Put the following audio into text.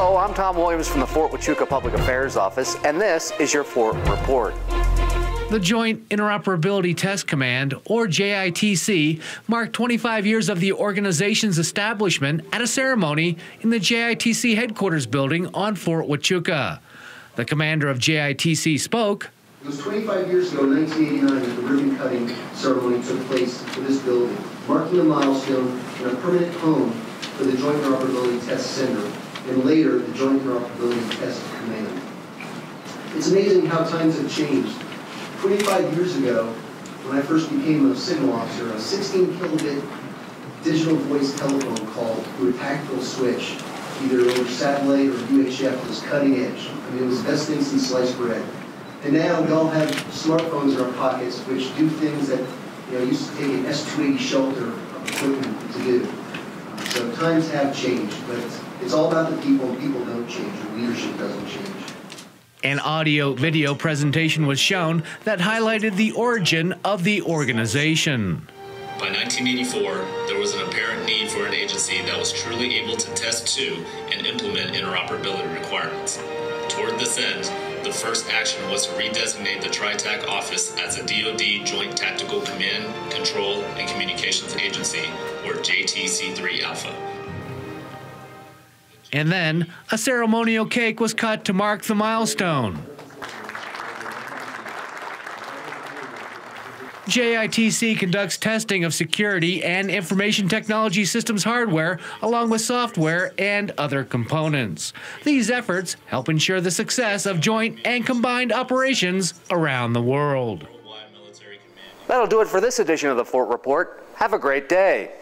Hello, I'm Tom Williams from the Fort Huachuca Public Affairs Office, and this is your Fort Report. The Joint Interoperability Test Command, or JITC, marked 25 years of the organization's establishment at a ceremony in the JITC headquarters building on Fort Huachuca. The commander of JITC spoke. It was 25 years ago, 1989, that the ribbon cutting ceremony took place for this building, marking a milestone and a permanent home for the Joint Interoperability Test Center, and later the Joint Interoperability Test Command. It's amazing how times have changed 25 years ago, when I first became a signal officer, a 16 kilobit digital voice telephone call through a tactical switch, either over satellite or UHF, was cutting edge. I mean, it was the best thing since sliced bread. And now we all have smartphones in our pockets, which do things that you know used to take an S-280 shelter of equipment to do. So times have changed, but it's all about the people. People don't change. The leadership doesn't change. An audio video presentation was shown that highlighted the origin of the organization. By 1984, there was an apparent need for an agency that was truly able to test to and implement interoperability requirements. Toward this end, the first action was to redesignate the TriTAC office as a DoD Joint Tactical Command, Control, and Communications Agency, or JTC3 Alpha. And then a ceremonial cake was cut to mark the milestone. JITC conducts testing of security and information technology systems hardware, along with software and other components. These efforts help ensure the success of joint and combined operations around the world. That'll do it for this edition of the Fort Report. Have a great day.